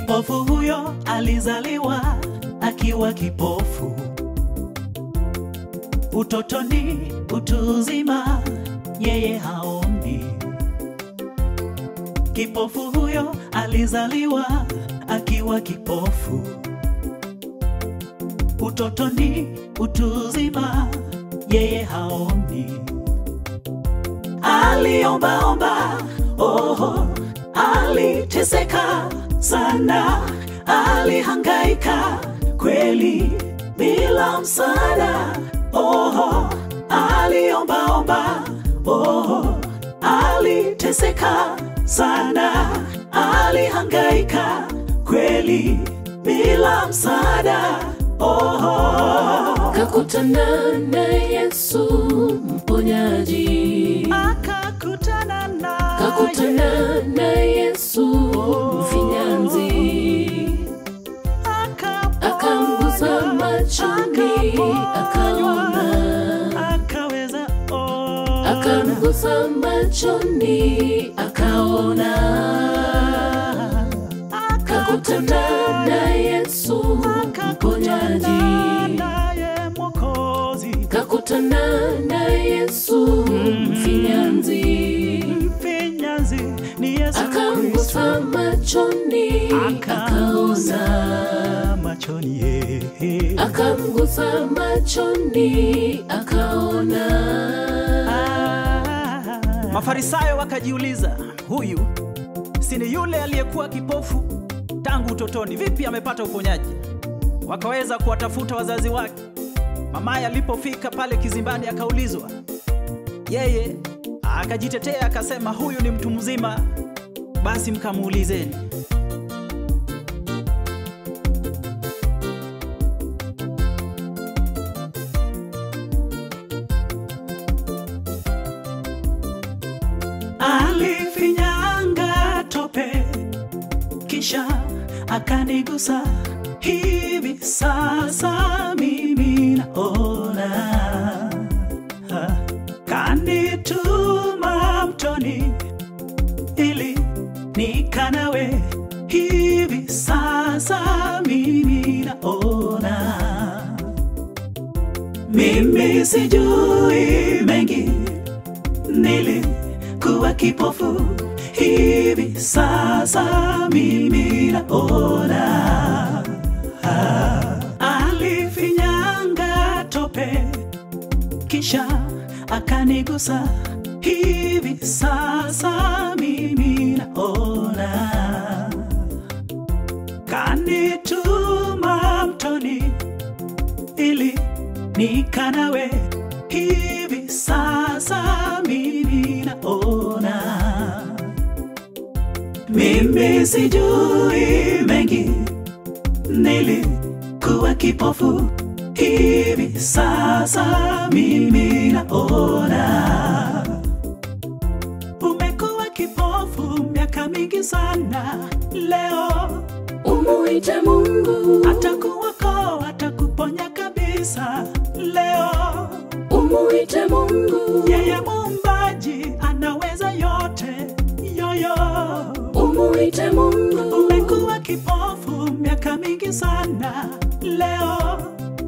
Kipofu huyo alizaliwa akiwa kipofu, utotoni, utu uzima, yeye haoni. Kipofu huyo alizaliwa akiwa kipofu, utotoni, utu uzima, yeye haoni. Aliombaomba, aliteseka sana, alihangaika kweli bila msaada. Oho, aliombaomba, oho, aliteseka sana, alihangaika kweli bila msaada. Oho, kakutana na Yesu mponyaji, akakutana akaona, akaweza ona. akamgusa machoni akaona, akakutana na Yesu mponyaji, kakutana na Yesu mfinyanzi, mfinyanzi akamgusa machoni akaona, machoni akamgusa machoni akaona. Mafarisayo wakajiuliza, huyu si ni yule aliyekuwa kipofu tangu utotoni? Vipi amepata uponyaji? Wakaweza kuwatafuta wazazi wake. Mamaye alipofika pale kizimbani akaulizwa, yeye akajitetea akasema, huyu ni mtu mzima, basi mkamuulizeni. Kisha akanigusa. Hivi sasa mimi naona kanituma mtoni ili nikanawe. Hivi sasa mimi naona mimi sijui mengi. Nili kuwa kipofu hivi sasa mimi naona alifinyanga tope kisha akanigusa. Hivi sasa mimi naona kanituma mtoni ili nikanawe. Hivi sasa mimi mimi sijui mengi. Nilikuwa kipofu. Hivi sasa mimi naona. Umekuwa kipofu miaka mingi sana. Leo Umuite Mungu, atakuokoa atakuponya kabisa. Leo umuite Mungu, yeye muumbaji umuite Mungu, umekuwa kipofu miaka mingi sana. Leo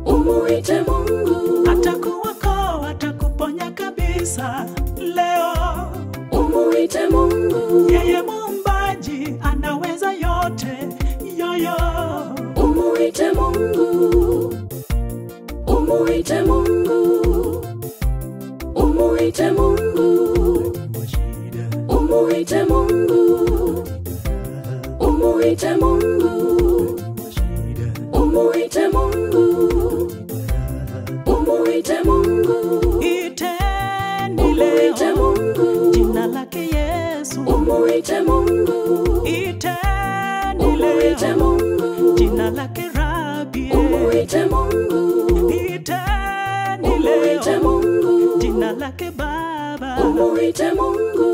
umuite Mungu, atakuokoa atakuponya kabisa. Leo umuite Mungu, yeye muumbaji anaweza yote yoyo. Umuite Mungu, umuite Mungu, umuite Mungu, umuite Mungu, umuite Mungu, umuite Mungu, umuite Mungu, iteni umuite leo Mungu, jina lake yesu. Umuite Mungu, iteni umuite leo Mungu, jina lake rabi umuite Mungu, iteni umuite leo Mungu, jina lake baba. Umuite Mungu,